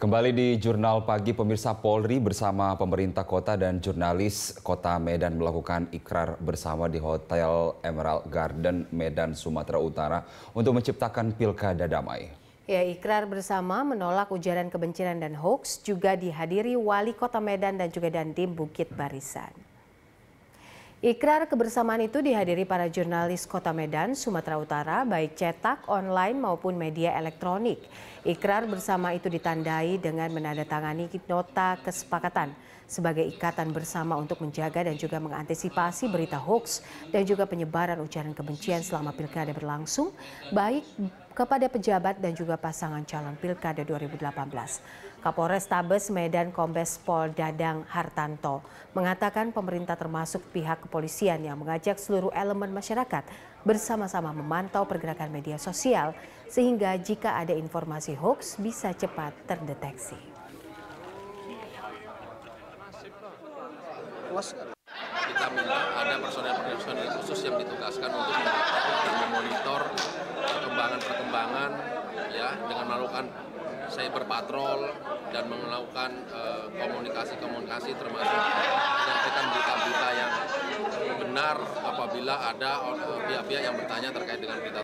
Kembali di Jurnal Pagi, pemirsa Polri bersama pemerintah kota dan jurnalis kota Medan melakukan ikrar bersama di Hotel Emerald Garden, Medan, Sumatera Utara untuk menciptakan pilkada damai. Ya, ikrar bersama menolak ujaran kebencian dan hoax juga dihadiri Wali Kota Medan dan juga Dandim Bukit Barisan. Ikrar kebersamaan itu dihadiri para jurnalis Kota Medan, Sumatera Utara, baik cetak, online maupun media elektronik. Ikrar bersama itu ditandai dengan menandatangani nota kesepakatan sebagai ikatan bersama untuk menjaga dan juga mengantisipasi berita hoax dan juga penyebaran ujaran kebencian selama pilkada berlangsung, baik kepada pejabat dan juga pasangan calon pilkada 2018. Kapolres Tabes Medan Kombes Pol Dadang Hartanto mengatakan pemerintah termasuk pihak kepolisian yang mengajak seluruh elemen masyarakat bersama-sama memantau pergerakan media sosial sehingga jika ada informasi hoax bisa cepat terdeteksi. Kita ada personel-personel khusus yang ditugaskan untuk dengan melakukan cyber patrol dan melakukan komunikasi-komunikasi uh, termasuk menyampaikan berita-berita yang benar apabila ada pihak-pihak yang bertanya terkait dengan berita